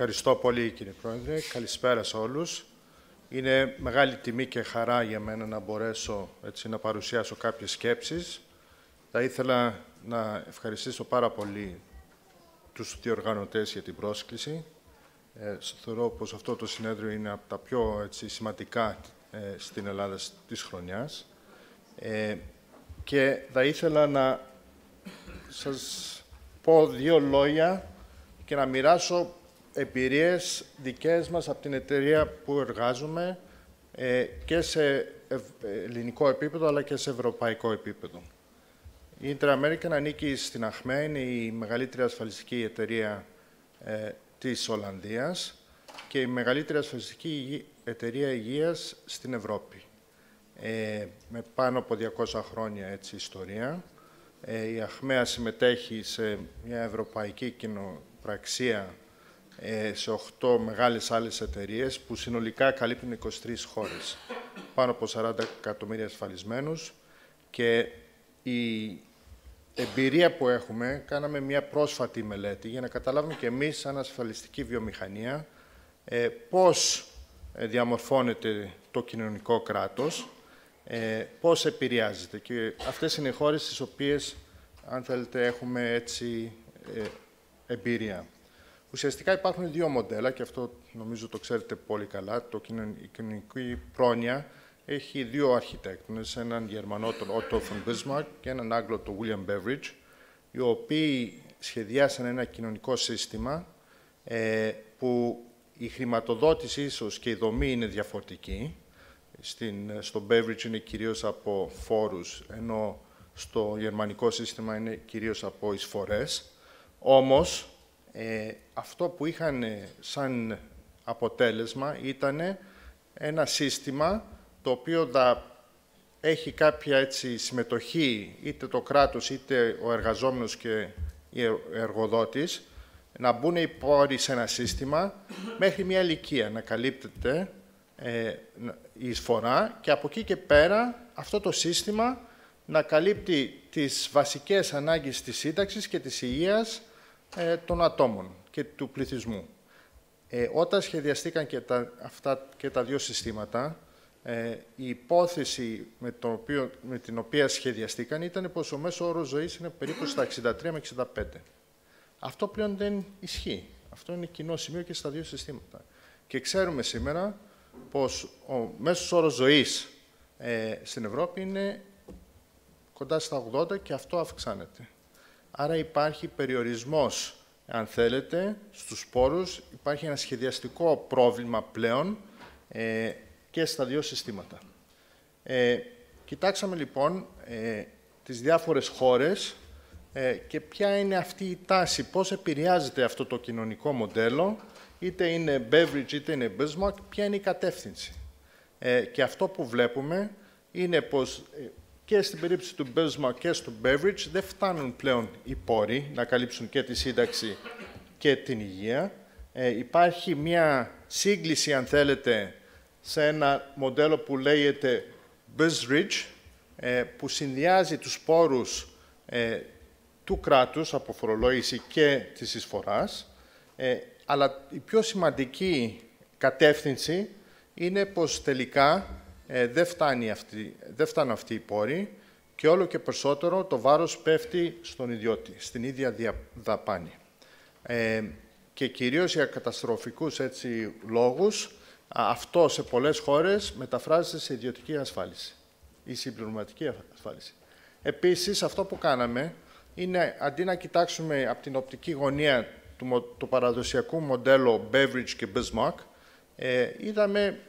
Ευχαριστώ πολύ κύριε Πρόεδρε. Καλησπέρα σε όλους. Είναι μεγάλη τιμή και χαρά για μένα να μπορέσω έτσι, να παρουσιάσω κάποιες σκέψεις. Θα ήθελα να ευχαριστήσω πάρα πολύ τους διοργανωτές για την πρόσκληση. Ε, θεωρώ πως αυτό το συνέδριο είναι από τα πιο έτσι, σημαντικά ε, στην Ελλάδα της χρονιάς. Ε, και θα ήθελα να σας πω δύο λόγια και να μοιράσω εμπειρίες δικές μας από την εταιρεία που εργάζομαι ε, και σε ελληνικό επίπεδο αλλά και σε ευρωπαϊκό επίπεδο. Η Inter-American ανήκει στην ΑΧΜΕ, είναι η μεγαλύτερη ασφαλιστική εταιρεία ε, της Ολλανδίας και η μεγαλύτερη ασφαλιστική εταιρεία υγείας στην Ευρώπη. Ε, με πάνω από 200 χρόνια έτσι, ιστορία. Ε, η ΑΧΜΕΑ συμμετέχει σε μια ευρωπαϊκή κοινοπραξία ε, σε 8 μεγάλες άλλες εταιρείες που συνολικά καλύπτουν 23 χώρες. Πάνω από 40 εκατομμύρια ασφαλισμένους και η εμπειρία που έχουμε, κάναμε μια πρόσφατη μελέτη για να καταλάβουμε και εμείς σαν ασφαλιστική βιομηχανία ε, πώς ε, διαμορφώνεται το κοινωνικό κράτος, ε, πώς επηρεάζεται. Και αυτές είναι οι χώρες στις οποίες, αν θέλετε, έχουμε έτσι ε, εμπειρία. Ουσιαστικά υπάρχουν δύο μοντέλα και αυτό νομίζω το ξέρετε πολύ καλά. Το η κοινωνική πρόνοια έχει δύο αρχιτέκτονες, έναν Γερμανό, τον Otto von Bismarck και έναν Άγγλο, τον William Beveridge, οι οποίοι σχεδιάσαν ένα κοινωνικό σύστημα ε, που η χρηματοδότηση ίσως και η δομή είναι διαφορετική. Στην, στο Beveridge είναι κυρίως από φόρους, ενώ στο γερμανικό σύστημα είναι κυρίως από εισφορές. Όμως, ε, αυτό που είχαν σαν αποτέλεσμα ήταν ένα σύστημα το οποίο θα έχει κάποια έτσι, συμμετοχή είτε το κράτος είτε ο εργαζόμενος και ο εργοδότης να μπουν οι πόροι σε ένα σύστημα μέχρι μια ηλικία να καλύπτεται ε, η εισφορά και από εκεί και πέρα αυτό το σύστημα να καλύπτει τις βασικές ανάγκες της σύνταξης και της υγείας ε, των ατόμων και του πληθυσμού. Ε, όταν σχεδιαστήκαν και τα, αυτά και τα δύο συστήματα, ε, η υπόθεση με, το οποίο, με την οποία σχεδιαστήκαν ήταν πως ο μέσο όρος ζωής είναι περίπου στα 63 με 65. Αυτό πλέον δεν ισχύει. Αυτό είναι κοινό σημείο και στα δύο συστήματα. Και ξέρουμε σήμερα πως ο μέσος όρος ζωής ε, στην Ευρώπη είναι κοντά στα 80 και αυτό αυξάνεται. Άρα υπάρχει περιορισμός, αν θέλετε, στους σπόρους. Υπάρχει ένα σχεδιαστικό πρόβλημα πλέον ε, και στα δύο συστήματα. Ε, κοιτάξαμε λοιπόν ε, τις διάφορες χώρες ε, και ποια είναι αυτή η τάση, πώς επηρεάζεται αυτό το κοινωνικό μοντέλο, είτε είναι Beveridge είτε είναι Bismarck, ποια είναι η κατεύθυνση. Ε, και αυτό που βλέπουμε είναι πως και στην περίπτωση του Bismarck και του Beveridge δεν φτάνουν πλέον οι πόροι να καλύψουν και τη σύνταξη και την υγεία. Ε, υπάρχει μια σύγκληση, αν θέλετε, σε ένα μοντέλο που λέγεται BizRich, ε, που συνδυάζει τους πόρους ε, του κράτους από φορολόγηση και της εισφοράς, ε, αλλά η πιο σημαντική κατεύθυνση είναι πως τελικά ε, δεν, φτάνει αυτή, δεν φτάνουν αυτοί οι πόροι και όλο και περισσότερο το βάρος πέφτει στον ιδιώτη, στην ίδια δαπάνη. Ε, και κυρίως για καταστροφικούς έτσι, λόγους, αυτό σε πολλές χώρες μεταφράζεται σε ιδιωτική ασφάλιση ή συμπληρωματική ασφάλιση. Επίσης, αυτό που κάναμε είναι, αντί να κοιτάξουμε από την οπτική γωνία του, του παραδοσιακού μοντέλου Beveridge και Bismarck, ε, είδαμε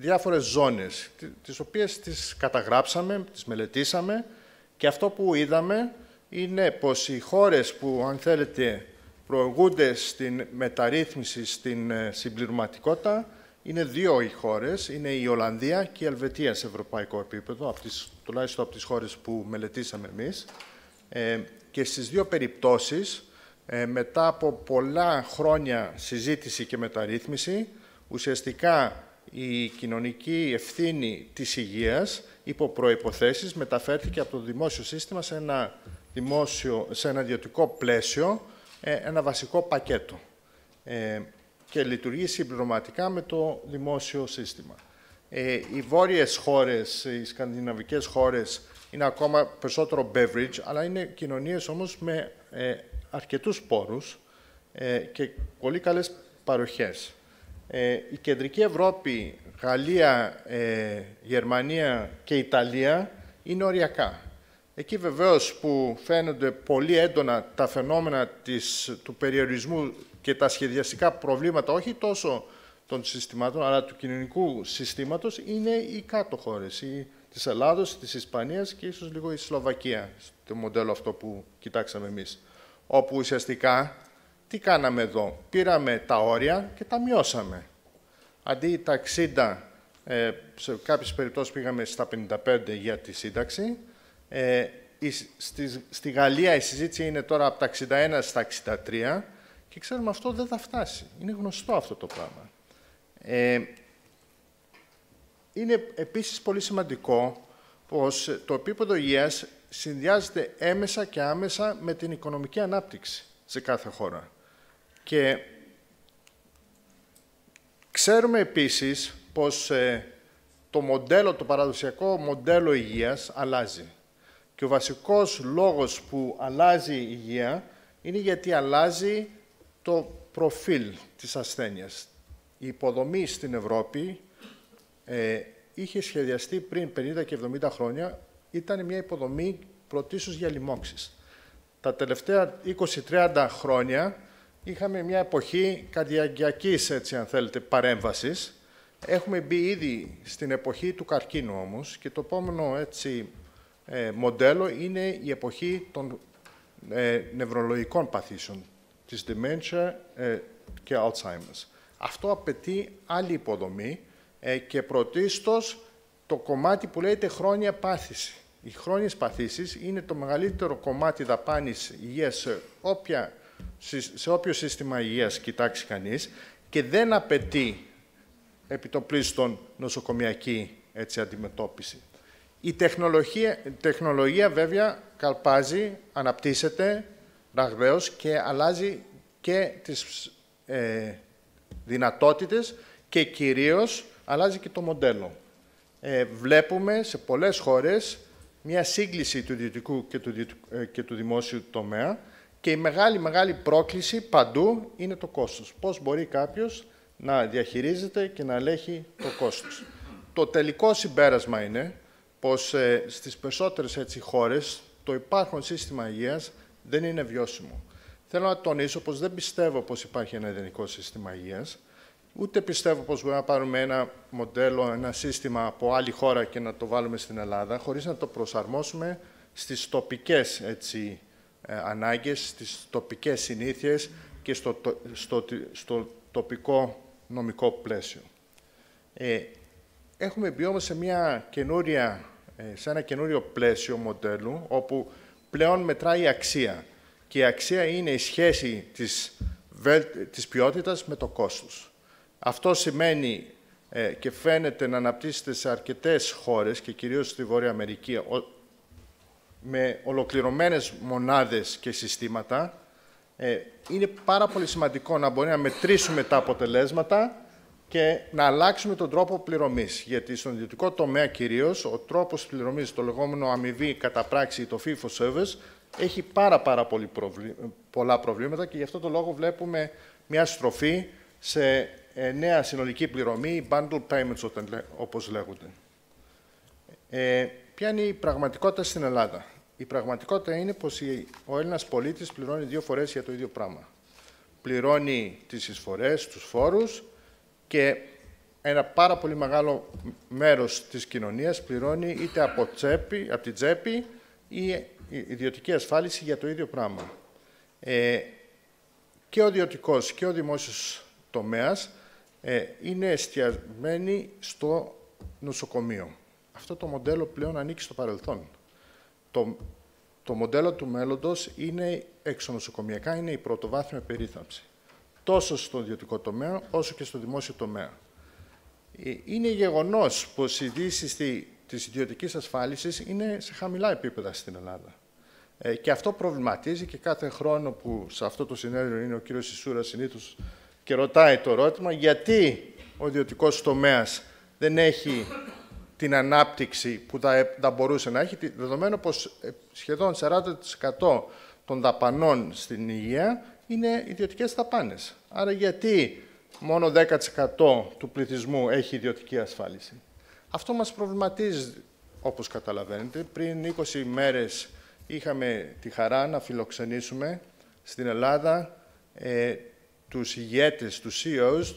διάφορες ζώνες, τις οποίες τις καταγράψαμε, τις μελετήσαμε και αυτό που είδαμε είναι πως οι χώρες που, αν θέλετε, προηγούνται στην μεταρρύθμιση, στην ε, συμπληρωματικότητα, είναι δύο οι χώρες, είναι η Ολλανδία και η Ελβετία σε ευρωπαϊκό επίπεδο, από τις, τουλάχιστον από τις χώρες που μελετήσαμε εμείς. Ε, και στις δύο περιπτώσεις, ε, μετά από πολλά χρόνια συζήτηση και μεταρρύθμιση, ουσιαστικά η κοινωνική ευθύνη της υγείας υπό προϋποθέσεις μεταφέρθηκε από το δημόσιο σύστημα σε ένα, δημόσιο, σε ένα ιδιωτικό πλαίσιο, ε, ένα βασικό πακέτο. Ε, και λειτουργεί συμπληρωματικά με το δημόσιο σύστημα. Ε, οι βόρειες χώρες, οι σκανδιναβικές χώρες, είναι ακόμα περισσότερο beverage, αλλά είναι κοινωνίες όμως με ε, αρκετούς πόρους ε, και πολύ καλές παροχές. Ε, η κεντρική Ευρώπη, Γαλλία, ε, Γερμανία και Ιταλία είναι οριακά. Εκεί βεβαίως που φαίνονται πολύ έντονα τα φαινόμενα της, του περιορισμού και τα σχεδιαστικά προβλήματα, όχι τόσο των συστημάτων, αλλά του κοινωνικού συστήματος, είναι οι κάτω χώρες, η, της Ελλάδος, της Ισπανίας και ίσως λίγο η Σλοβακία, το μοντέλο αυτό που κοιτάξαμε εμείς. Όπου ουσιαστικά, τι κάναμε εδώ, πήραμε τα όρια και τα μειώσαμε. Αντί τα 60, ε, σε κάποιες περιπτώσεις πήγαμε στα 55 για τη σύνταξη, ε, στη, στη Γαλλία η συζήτηση είναι τώρα από τα 61 στα 63 και ξέρουμε αυτό δεν θα φτάσει. Είναι γνωστό αυτό το πράγμα. Ε, είναι επίσης πολύ σημαντικό πως το επίπεδο υγείας συνδυάζεται έμεσα και άμεσα με την οικονομική ανάπτυξη σε κάθε χώρα. Και ξέρουμε επίσης πως ε, το μοντέλο, το παραδοσιακό μοντέλο υγείας αλλάζει. Και ο βασικός λόγος που αλλάζει η υγεία είναι γιατί αλλάζει το προφίλ της ασθένειας. Η υποδομή στην Ευρώπη ε, είχε σχεδιαστεί πριν 50 και 70 χρόνια, ήταν μια υποδομή πρωτίστως για λοιμώξεις. Τα τελευταία 20-30 χρόνια είχαμε μια εποχή καρδιαγκιακής, έτσι αν θέλετε, παρέμβασης. Έχουμε μπει ήδη στην εποχή του καρκίνου όμως και το επόμενο έτσι, ε, μοντέλο είναι η εποχή των ε, νευρολογικών παθήσεων, της dementia ε, και Alzheimer's. Αυτό απαιτεί άλλη υποδομή ε, και πρωτίστως το κομμάτι που λέγεται χρόνια πάθηση. Οι χρόνιες παθήσεις είναι το μεγαλύτερο κομμάτι δαπάνης υγείας σε, όποια, σε όποιο σύστημα υγείας κοιτάξει κανείς και δεν απαιτεί επιτοπλίστων νοσοκομιακή έτσι, αντιμετώπιση. Η τεχνολογία, τεχνολογία βέβαια καλπάζει, αναπτύσσεται ραγδαίως και αλλάζει και τις ε, δυνατότητες και κυρίως αλλάζει και το μοντέλο. Ε, βλέπουμε σε πολλές χώρες μια σύγκληση του ιδιωτικού και του, ε, και του δημόσιου τομέα και η μεγάλη, μεγάλη πρόκληση παντού είναι το κόστος. Πώς μπορεί κάποιος να διαχειρίζεται και να ελέγχει το κόστος. Το τελικό συμπέρασμα είναι πως ε, στις περισσότερες έτσι, χώρες το υπάρχον σύστημα υγείας δεν είναι βιώσιμο. Θέλω να τονίσω πως δεν πιστεύω πως υπάρχει ένα ιδανικό σύστημα υγείας, ούτε πιστεύω πως μπορούμε να πάρουμε ένα μοντέλο, ένα σύστημα από άλλη χώρα και να το βάλουμε στην Ελλάδα, χωρίς να το προσαρμόσουμε στις τοπικές έτσι, ε, ανάγκες, στις τοπικές συνήθειες και στο, στο, στο τοπικό νομικό πλαίσιο. Ε, έχουμε μπει όμως σε μια καινούρια ε, σε ένα καινούριο πλαίσιο μοντέλου, όπου πλέον μετράει η αξία. Και η αξία είναι η σχέση της, της ποιότητας με το κόστος. Αυτό σημαίνει ε, και φαίνεται να αναπτύσσεται σε αρκετές χώρες και κυρίως στη Βόρεια Αμερική με ολοκληρωμένες μονάδες και συστήματα. Ε, είναι πάρα πολύ σημαντικό να μπορεί να μετρήσουμε τα αποτελέσματα και να αλλάξουμε τον τρόπο πληρωμής. Γιατί στον ιδιωτικό τομέα κυρίως, ο τρόπος πληρωμής, το λεγόμενο αμοιβή κατά πράξη, το fee for service, έχει πάρα, πάρα πολύ πολλά προβλήματα και γι' αυτό το λόγο βλέπουμε μια στροφή σε ε, νέα συνολική πληρωμή, bundle payments όπως λέγονται. Ε, ποια είναι η πραγματικότητα στην Ελλάδα. Η πραγματικότητα είναι πως ο Έλληνας πολίτης πληρώνει δύο φορές για το ίδιο πράγμα. Πληρώνει τις εισφορές, τους φόρους και ένα πάρα πολύ μεγάλο μέρος της κοινωνίας πληρώνει είτε από, τσέπη, από την τσέπη ή ιδιωτική ασφάλιση για το ίδιο πράγμα. Ε, και ο ιδιωτικός και ο δημόσιος τομέας ε, είναι εστιασμένοι στο νοσοκομείο. Αυτό το μοντέλο πλέον ανήκει στο παρελθόν. Το, το μοντέλο του μέλλοντος είναι εξονοσοκομιακά, είναι η πρωτοβάθμια περίθαλψη τόσο στο ιδιωτικό τομέα όσο και στο δημόσιο τομέα. Ε, είναι γεγονός πως οι ειδήσεις της ιδιωτικής ασφάλισης είναι σε χαμηλά επίπεδα στην Ελλάδα. Ε, και αυτό προβληματίζει και κάθε χρόνο που σε αυτό το συνέδριο είναι ο κύριος Ισούρας συνήθως και ρωτάει το ερώτημα γιατί ο ιδιωτικός τομέας δεν έχει την ανάπτυξη που θα, μπορούσε να έχει, δεδομένου πως ε, σχεδόν 40% των δαπανών στην υγεία είναι ιδιωτικές δαπάνες. Άρα γιατί μόνο 10% του πληθυσμού έχει ιδιωτική ασφάλιση; Αυτό μας προβληματίζει, όπως καταλαβαίνετε. Πριν 20 μέρες είχαμε τη χαρά να φιλοξενήσουμε στην Ελλάδα ε, τους ηγέτες, τους CEOs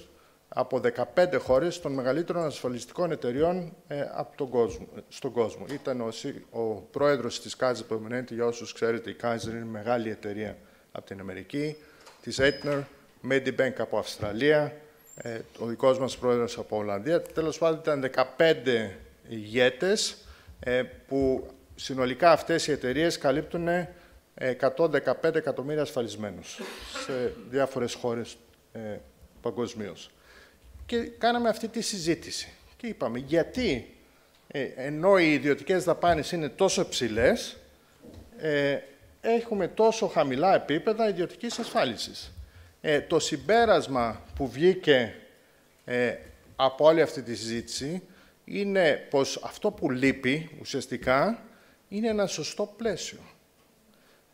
από 15 χώρες των μεγαλύτερων ασφαλιστικών εταιριών ε, από τον κόσμο, στον κόσμο. Ήταν ο, ο πρόεδρος της Kaiser Permanente, για όσους ξέρετε, η Kaiser είναι μεγάλη εταιρεία από την Αμερική, της Aetna, Medibank από Αυστραλία, ε, ο δικός μας πρόεδρος από Ολλανδία. Τέλος πάντων ήταν 15 ηγέτες ε, που συνολικά αυτές οι εταιρείες καλύπτουν 115 εκατομμύρια ασφαλισμένους σε διάφορες χώρες ε, παγκοσμίως. Και κάναμε αυτή τη συζήτηση. Και είπαμε, γιατί ε, ενώ οι ιδιωτικές δαπάνες είναι τόσο ψηλές, ε, έχουμε τόσο χαμηλά επίπεδα ιδιωτικής ασφάλισης. Ε, το συμπέρασμα που βγήκε ε, από όλη αυτή τη συζήτηση είναι πως αυτό που λείπει ουσιαστικά είναι ένα σωστό πλαίσιο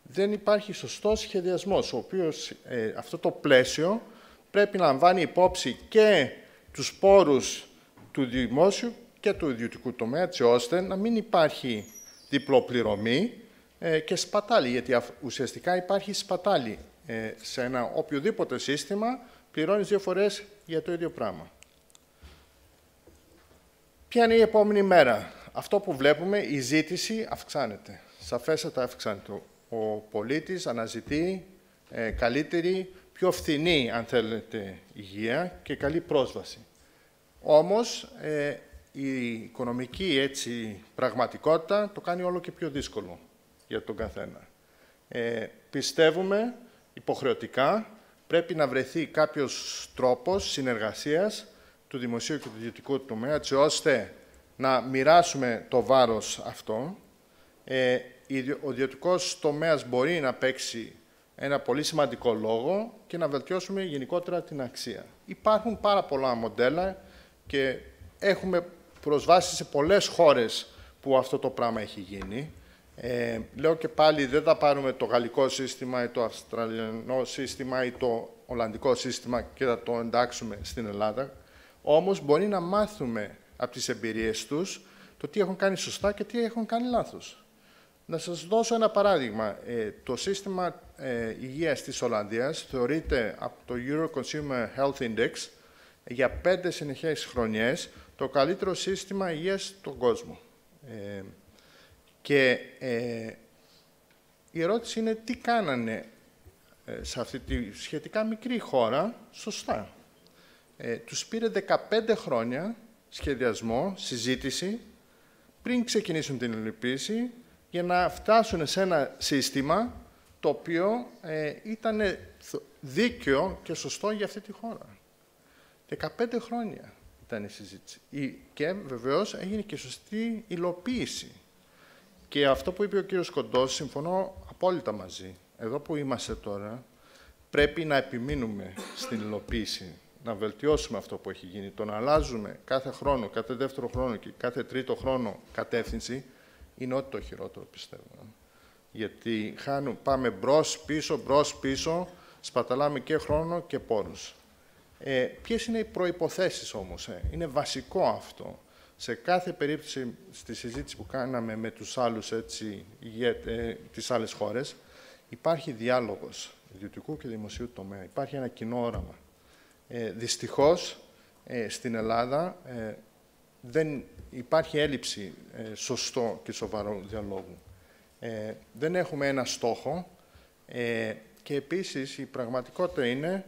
δεν υπάρχει σωστός σχεδιασμός, ο οποίος ε, αυτό το πλαίσιο πρέπει να λαμβάνει υπόψη και τους πόρους του δημόσιου και του ιδιωτικού τομέα, έτσι ώστε να μην υπάρχει διπλοπληρωμή ε, και σπατάλη, γιατί ουσιαστικά υπάρχει σπατάλη ε, σε ένα οποιοδήποτε σύστημα, πληρώνεις δύο φορές για το ίδιο πράγμα. Ποια είναι η επόμενη μέρα; Αυτό που βλέπουμε, η ζήτηση αυξάνεται. Σαφέστατα αυξάνεται ο πολίτης αναζητεί ε, καλύτερη, πιο φθηνή, αν θέλετε, υγεία και καλή πρόσβαση. Όμως, ε, η οικονομική έτσι, πραγματικότητα το κάνει όλο και πιο δύσκολο για τον καθένα. Ε, πιστεύουμε υποχρεωτικά πρέπει να βρεθεί κάποιος τρόπος συνεργασίας του δημοσίου και του ιδιωτικού τομέα, έτσι ώστε να μοιράσουμε το βάρος αυτό. Ε, ο ιδιωτικός τομέας μπορεί να παίξει ένα πολύ σημαντικό λόγο και να βελτιώσουμε γενικότερα την αξία. Υπάρχουν πάρα πολλά μοντέλα και έχουμε προσβάσει σε πολλές χώρες που αυτό το πράγμα έχει γίνει. Ε, λέω και πάλι δεν θα πάρουμε το γαλλικό σύστημα ή το αυστραλιανό σύστημα ή το ολλανδικό σύστημα και θα το εντάξουμε στην Ελλάδα. Όμως μπορεί να μάθουμε από τις εμπειρίες τους το τι έχουν κάνει σωστά και τι έχουν κάνει λάθος. Να σας δώσω ένα παράδειγμα. Ε, το σύστημα ε, υγείας της Ολλανδίας θεωρείται από το Euro Consumer Health Index για πέντε συνεχές χρονιές το καλύτερο σύστημα υγείας στον κόσμο. Ε, και ε, η ερώτηση είναι τι κάνανε ε, σε αυτή τη σχετικά μικρή χώρα σωστά. Ε, τους πήρε 15 χρόνια σχεδιασμό, συζήτηση, πριν ξεκινήσουν την υλοποίηση για να φτάσουν σε ένα σύστημα το οποίο ε, ήταν δίκαιο και σωστό για αυτή τη χώρα. 15 χρόνια ήταν η συζήτηση. Και βεβαίως έγινε και σωστή υλοποίηση. Και αυτό που είπε ο κύριος Κοντός, συμφωνώ απόλυτα μαζί. Εδώ που είμαστε τώρα, πρέπει να επιμείνουμε στην υλοποίηση, να βελτιώσουμε αυτό που έχει γίνει. Το να αλλάζουμε κάθε χρόνο, κάθε δεύτερο χρόνο και κάθε τρίτο χρόνο κατεύθυνση, είναι ό,τι το χειρότερο, πιστεύω. Γιατί χάνουν, πάμε μπρος, πίσω, μπρος, πίσω, σπαταλάμε και χρόνο και πόρους. Ε, Ποιες είναι οι προϋποθέσεις όμως, ε; είναι βασικό αυτό. Σε κάθε περίπτωση στη συζήτηση που κάναμε με τους άλλους έτσι, ε, τις άλλες χώρες, υπάρχει διάλογος ιδιωτικού και δημοσίου τομέα. Υπάρχει ένα κοινό όραμα. Ε, δυστυχώς, ε, στην Ελλάδα ε, δεν υπάρχει έλλειψη ε, σωστό και σοβαρό διαλόγου. Ε, δεν έχουμε ένα στόχο ε, και επίσης η πραγματικότητα είναι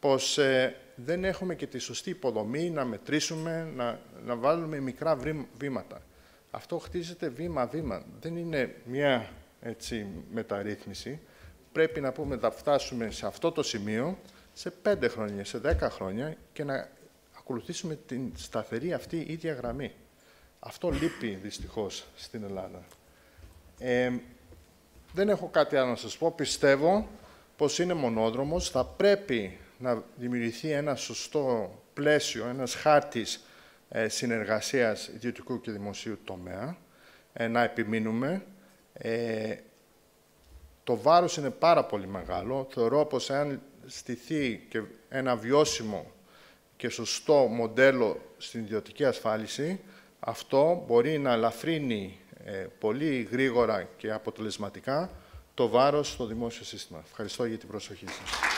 πως ε, δεν έχουμε και τη σωστή υποδομή να μετρήσουμε, να, να βάλουμε μικρά βήματα. Αυτό χτίζεται βήμα-βήμα. Δεν είναι μια έτσι, μεταρρύθμιση. Πρέπει να πούμε να φτάσουμε σε αυτό το σημείο σε πέντε χρόνια, σε δέκα χρόνια και να ακολουθήσουμε την σταθερή αυτή ίδια γραμμή. Αυτό λείπει δυστυχώς στην Ελλάδα. Ε, δεν έχω κάτι άλλο να σας πω. Πιστεύω πως είναι μονόδρομος. Θα πρέπει να δημιουργηθεί ένα σωστό πλαίσιο, ένας χάρτης ε, συνεργασίας ιδιωτικού και δημοσίου τομέα, ε, να επιμείνουμε. Ε, το βάρος είναι πάρα πολύ μεγάλο. Θεωρώ πως αν στηθεί και ένα βιώσιμο και σωστό μοντέλο στην ιδιωτική ασφάλιση, αυτό μπορεί να ελαφρύνει ε, πολύ γρήγορα και αποτελεσματικά το βάρος στο δημόσιο σύστημα. Ευχαριστώ για την προσοχή σας.